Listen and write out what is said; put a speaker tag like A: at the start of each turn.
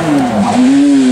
A: 음.